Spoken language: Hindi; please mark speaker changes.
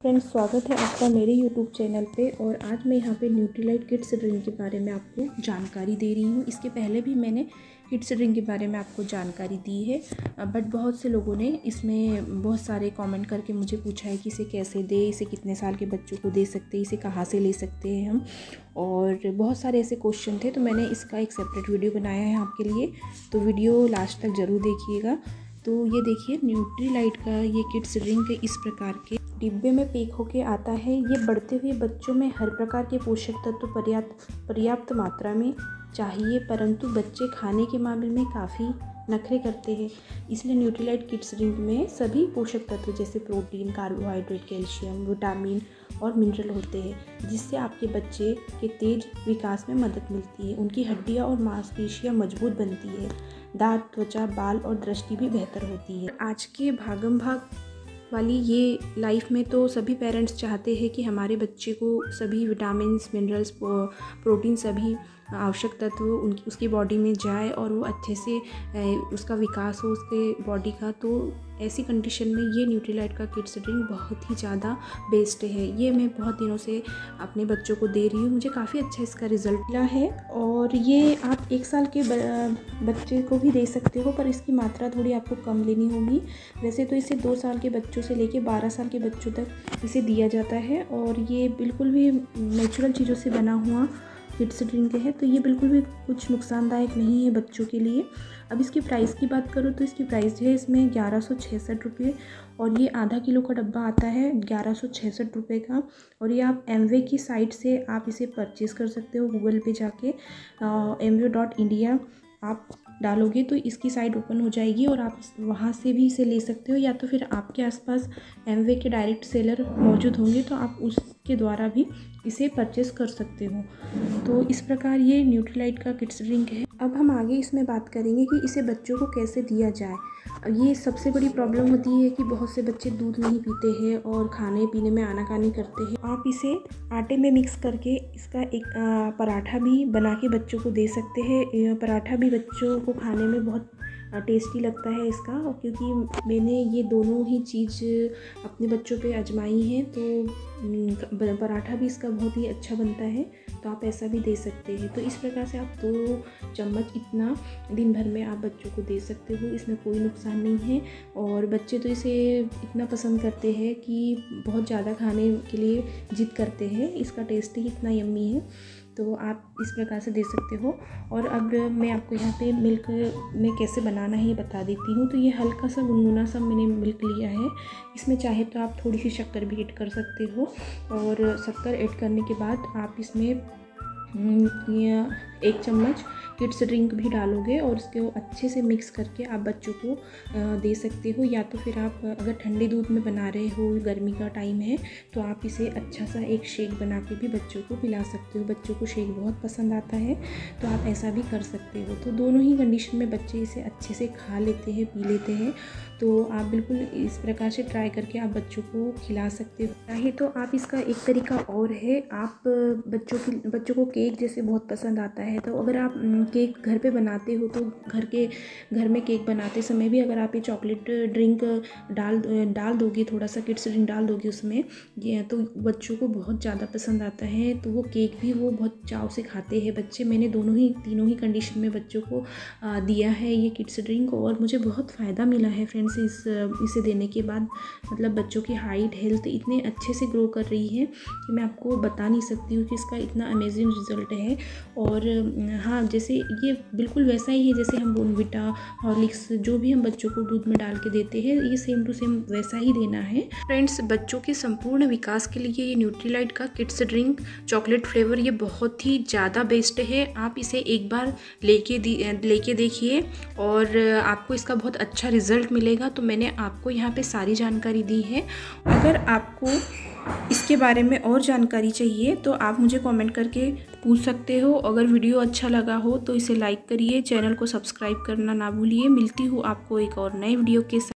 Speaker 1: फ्रेंड्स, स्वागत है आपका मेरे यूट्यूब चैनल पे और आज मैं यहाँ पे न्यूट्रीलाइट किड्स ड्रिंक के बारे में आपको जानकारी दे रही हूँ। इसके पहले भी मैंने किड्स ड्रिंक के बारे में आपको जानकारी दी है बट बहुत से लोगों ने इसमें बहुत सारे कमेंट करके मुझे पूछा है कि इसे कैसे दे, इसे कितने साल के बच्चों को दे सकते हैं, इसे कहाँ से ले सकते हैं हम? और बहुत सारे ऐसे क्वेश्चन थे तो मैंने इसका एक सेपरेट वीडियो बनाया है आपके लिए। तो वीडियो लास्ट तक ज़रूर देखिएगा। तो ये देखिए न्यूट्रीलाइट का ये किड्स ड्रिंक इस प्रकार के। डिब्बे में पैक होके आता है। ये बढ़ते हुए बच्चों में हर प्रकार के पोषक तत्व पर्याप्त पर्याप्त मात्रा में चाहिए, परंतु बच्चे खाने के मामले में काफ़ी नखरे करते हैं। इसलिए न्यूट्रीलाइट किड्स ड्रिंक में सभी पोषक तत्व जैसे प्रोटीन कार्बोहाइड्रेट कैल्शियम विटामिन और मिनरल होते हैं, जिससे आपके बच्चे के तेज विकास में मदद मिलती है। उनकी हड्डियाँ और मांसपेशियाँ मज़बूत बनती है। दांत, त्वचा, बाल और दृष्टि भी बेहतर होती है। आज के भागम भाग वाली ये लाइफ में तो सभी पेरेंट्स चाहते हैं कि हमारे बच्चे को सभी विटामिन मिनरल्स प्रोटीन सभी आवश्यक तत्व उनकी उसकी बॉडी में जाए और वो अच्छे से उसका विकास हो उसके बॉडी का तो ऐसी कंडीशन में ये न्यूट्रीलाइट का किड्स ड्रिंक बहुत ही ज़्यादा बेस्ट है। ये मैं बहुत दिनों से अपने बच्चों को दे रही हूँ। मुझे काफ़ी अच्छा इसका रिज़ल्ट मिला है और ये आप एक साल के बच्चे को भी दे सकते हो, पर इसकी मात्रा थोड़ी आपको कम लेनी होगी। वैसे तो इसे दो साल के बच्चों से लेके बारह साल के बच्चों तक इसे दिया जाता है और ये बिल्कुल भी नेचुरल चीज़ों से बना हुआ किड्स ड्रिंक है तो ये बिल्कुल भी कुछ नुकसानदायक नहीं है बच्चों के लिए। अब इसकी प्राइस की बात करूँ तो इसकी प्राइस जो है इसमें ग्यारह सौ रुपये और ये आधा किलो का डब्बा आता है ग्यारह सौ रुपये का और ये आप एम की साइट से आप इसे परचेज़ कर सकते हो गूगल पे जाके एम डॉट इंडिया आप डालोगे तो इसकी साइड ओपन हो जाएगी और आप वहाँ से भी इसे ले सकते हो या तो फिर आपके आसपास एमवे के डायरेक्ट सेलर मौजूद होंगे तो आप उसके द्वारा भी इसे परचेस कर सकते हो। तो इस प्रकार ये न्यूट्रीलाइट का किड्स ड्रिंक है। अब हम आगे इसमें बात करेंगे कि इसे बच्चों को कैसे दिया जाए। ये सबसे बड़ी प्रॉब्लम होती है कि बहुत से बच्चे दूध नहीं पीते हैं और खाने पीने में आनाकानी करते हैं। आप इसे आटे में मिक्स करके इसका एक पराठा भी बना के बच्चों को दे सकते हैं। पराठा भी बच्चों को खाने में बहुत टेस्टी लगता है इसका। क्योंकि मैंने ये दोनों ही चीज़ अपने बच्चों पे आजमाई हैं तो पराठा भी इसका बहुत ही अच्छा बनता है तो आप ऐसा भी दे सकते हैं। तो इस प्रकार से आप दो चम्मच इतना दिन भर में आप बच्चों को दे सकते हो इसमें कोई नुकसान नहीं है। और बच्चे तो इसे इतना पसंद करते हैं कि बहुत ज़्यादा खाने के लिए जिद करते हैं इसका टेस्ट ही इतना यम्मी है। तो आप इस प्रकार से दे सकते हो। और अब मैं आपको यहाँ पे मिल्क में कैसे बनाना है ये बता देती हूँ। तो ये हल्का सा गुनगुना सा मैंने मिल्क लिया है। इसमें चाहे तो आप थोड़ी सी शक्कर भी ऐड कर सकते हो। और शक्कर ऐड करने के बाद आप इसमें हम्म, एक चम्मच किड्स ड्रिंक भी डालोगे और उसको अच्छे से मिक्स करके आप बच्चों को दे सकते हो। या तो फिर आप, अगर ठंडे दूध में बना रहे हो, गर्मी का टाइम है तो आप इसे अच्छा सा एक शेक बना के भी बच्चों को पिला सकते हो। बच्चों को शेक बहुत पसंद आता है तो आप ऐसा भी कर सकते हो। तो दोनों ही कंडीशन में बच्चे इसे अच्छे से खा लेते हैं, पी लेते हैं। तो आप बिल्कुल इस प्रकार से ट्राई करके आप बच्चों को खिला सकते हो। चाहे तो आप इसका एक तरीका और है। आप बच्चों की, बच्चों को केक जैसे बहुत पसंद आता है तो अगर आप केक घर पे बनाते हो तो घर के, घर में केक बनाते समय भी अगर आप ये चॉकलेट ड्रिंक डाल डाल दोगे थोड़ा सा किड्स ड्रिंक डाल दोगे उसमें, ये तो बच्चों को बहुत ज़्यादा पसंद आता है तो वो केक भी वो बहुत चाव से खाते हैं बच्चे। मैंने दोनों ही, तीनों ही कंडीशन में बच्चों को दिया है ये किड्स ड्रिंक और मुझे बहुत फ़ायदा मिला है फ्रेंड्स इस, इसे देने के बाद। मतलब बच्चों की हाइट, हेल्थ इतने अच्छे से ग्रो कर रही है कि मैं आपको बता नहीं सकती हूँ कि इसका इतना अमेजिंग रिज़ल्ट है और हाँ जैसे ये बिल्कुल वैसा ही है, जैसे हम बोनविटा, हॉर्लिक्स, जो भी हम बच्चों को दूध में डाल के देते हैं, ये सेम टू सेम वैसा ही देना है। फ्रेंड्स बच्चों के संपूर्ण विकास के लिए ये न्यूट्रीलाइट का किड्स ड्रिंक चॉकलेट फ्लेवर ये बहुत ही ज़्यादा बेस्ट है। आप इसे एक बार लेके लेके देखिए और आपको इसका बहुत अच्छा रिज़ल्ट मिलेगा। तो मैंने आपको यहाँ पे सारी जानकारी दी है। अगर आपको इसके बारे में और जानकारी चाहिए तो आप मुझे कमेंट करके पूछ सकते हो। अगर वीडियो अच्छा लगा हो तो इसे लाइक करिए चैनल को सब्सक्राइब करना ना भूलिए। मिलती हूँ आपको एक और नए वीडियो के साथ।